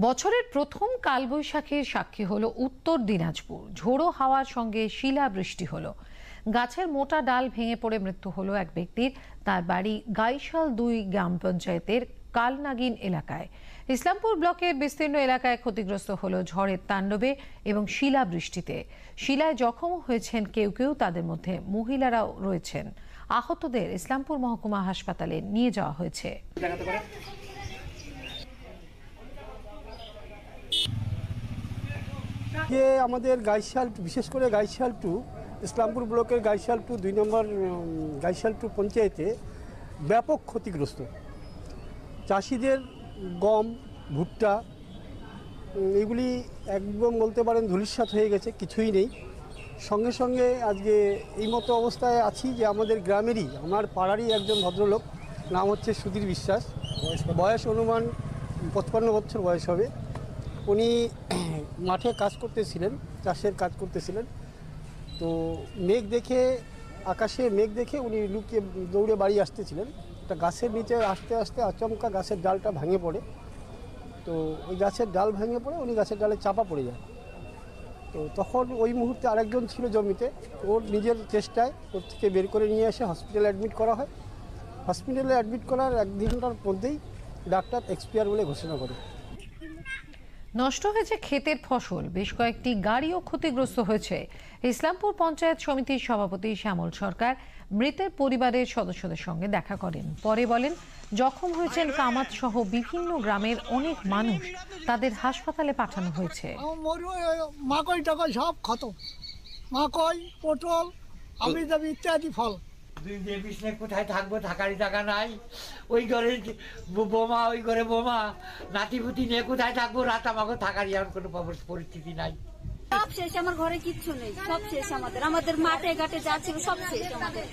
বছরের প্রথম কালবৈশাখীর সাক্ষী হলো উত্তর দিনাজপুর। ঝোড়ো হাওয়ার সঙ্গে শিলাবৃষ্টি হলো। গাছের মোটা ডাল ভেঙে পড়ে মৃত্যু হলো এক ব্যক্তির। তার বাড়ি গাইশাল দুই গ্রাম পঞ্চায়েতের কালনাগিন এলাকায়। ইসলামপুর ব্লকের বিস্তীর্ণ এলাকায় ক্ষতিগ্রস্ত হলো ঝড়ের তাণ্ডবে এবং শিলাবৃষ্টিতে। শিলায় জখম হয়েছেন কেউ কেউ, তাদের মধ্যে মহিলারাও রয়েছেন। আহতদের ইসলামপুর মহকুমা হাসপাতালে নিয়ে যাওয়া হয়েছে। যে আমাদের গাইশাল, বিশেষ করে গাইশাল টু, ইসলামপুর ব্লকের গাইশাল টু দুই নম্বর গাইশাল টু পঞ্চায়েতে ব্যাপক ক্ষতিগ্রস্ত। চাষিদের গম, ভুট্টা এগুলি একদম বলতে পারেন ধূলিসাৎ হয়ে গেছে, কিছুই নেই। সঙ্গে সঙ্গে আজকে এই মতো অবস্থায় আছি যে আমাদের গ্রামেরই, আমার পাড়ারই একজন ভদ্রলোক, নাম হচ্ছে সুধীর বিশ্বাস। বয়স অনুমান পঁচপান্ন বছর বয়স হবে। উনি মাঠে কাজ করতেছিলেন, চাষের কাজ করতেছিলেন। তো মেঘ দেখে, আকাশে মেঘ দেখে উনি লুকিয়ে দৌড়ে বাড়ি আসতেছিলেন। একটা গাছের নিচে আসতে আসতে আচমকা গাছের ডালটা ভাঙে পড়ে। তো ওই গাছের ডাল ভেঙে পড়ে, উনি গাছের ডালে চাপা পড়ে যায়। তো তখন ওই মুহূর্তে আরেকজন ছিল জমিতে। ওর নিজের চেষ্টায় ওর থেকে বের করে নিয়ে এসে হসপিটালে অ্যাডমিট করা হয়। হসপিটালে অ্যাডমিট করার এক ঘণ্টার মধ্যেই ডাক্তার এক্সপায়ার বলে ঘোষণা করে। নষ্ট হয়েছে ক্ষেতের ফসল। বেশ কয়েকটি গাড়িও ক্ষতিগ্রস্ত হয়েছে। ইসলামপুর পঞ্চায়েত সমিতির সভাপতি শ্যামল সরকার মৃতের পরিবারের সদস্যদের সঙ্গে দেখা করেন। পরে বলেন, জখম হয়েছেন কামাত সহ বিভিন্ন গ্রামের অনেক মানুষ। তাদের হাসপাতালে পাঠানো হয়েছে। মাকই টাকই সব খতম। মাকই, পটল আমি ইত্যাদি ফল। দুই দিয়ে কোথায় থাকব, থাকারই জায়গা নাই। ওই ঘরে বোমা, ওই ঘরে বোমা। নাতিপুতি নিয়ে কোথায় থাকব? রাত আমাকে থাকারই এমন কোনো পরিস্থিতি নাই। সব শেষ, আমার ঘরে কিচ্ছু নেই। সব শেষ আমাদের। আমাদের মাঠে, ঘাটে যা ছিল সব শেষ আমাদের।